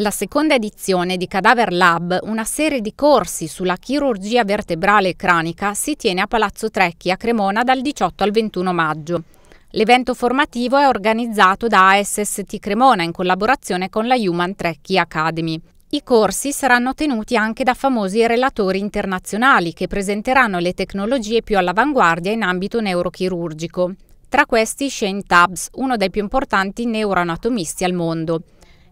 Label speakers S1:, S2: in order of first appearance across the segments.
S1: La seconda edizione di Cadaver Lab, una serie di corsi sulla chirurgia vertebrale e cranica, si tiene a Palazzo Trecchi a Cremona dal 18 al 21 maggio. L'evento formativo è organizzato da ASST Cremona in collaborazione con la Human Trecchi Academy. I corsi saranno tenuti anche da famosi relatori internazionali che presenteranno le tecnologie più all'avanguardia in ambito neurochirurgico. Tra questi Shane Tubbs, uno dei più importanti neuroanatomisti al mondo.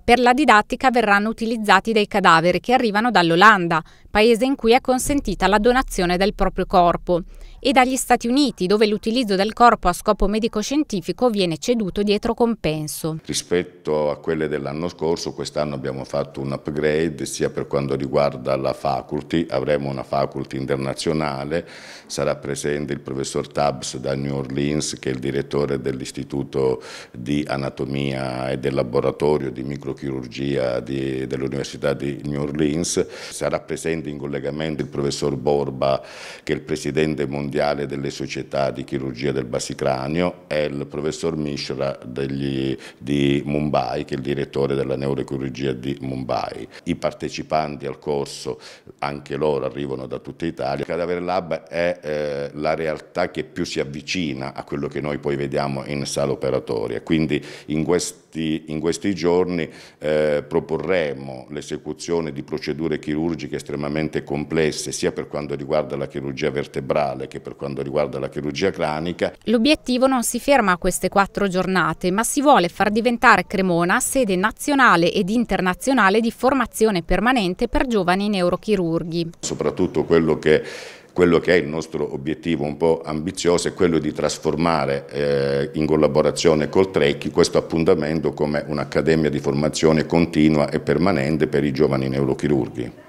S1: Per la didattica verranno utilizzati dei cadaveri che arrivano dall'Olanda, paese in cui è consentita la donazione del proprio corpo, e dagli Stati Uniti, dove l'utilizzo del corpo a scopo medico-scientifico viene ceduto dietro compenso.
S2: Rispetto a quelle dell'anno scorso, quest'anno abbiamo fatto un upgrade sia per quanto riguarda la faculty, avremo una faculty internazionale, sarà presente il professor Tubbs da New Orleans che è il direttore dell'Istituto di Anatomia e del laboratorio di microchirurgia dell'Università di New Orleans, sarà presente in collegamento il professor Borba che è il presidente mondiale mondiale delle società di chirurgia del basicranio e il professor Mishra degli, di Mumbai, che è il direttore della neurochirurgia di Mumbai. I partecipanti al corso, anche loro arrivano da tutta Italia. Il Cadaver Lab è eh, la realtà che più si avvicina a quello che noi poi vediamo in sala operatoria, quindi in questi, in questi giorni eh, proporremo l'esecuzione di procedure chirurgiche estremamente complesse, sia per quanto riguarda la chirurgia vertebrale che per quanto riguarda la chirurgia cranica.
S1: L'obiettivo non si ferma a queste quattro giornate, ma si vuole far diventare Cremona sede nazionale ed internazionale di formazione permanente per giovani neurochirurghi.
S2: Soprattutto quello che quello che è il nostro obiettivo un po' ambizioso è quello di trasformare eh, in collaborazione col Trecchi questo appuntamento come un'accademia di formazione continua e permanente per i giovani neurochirurghi.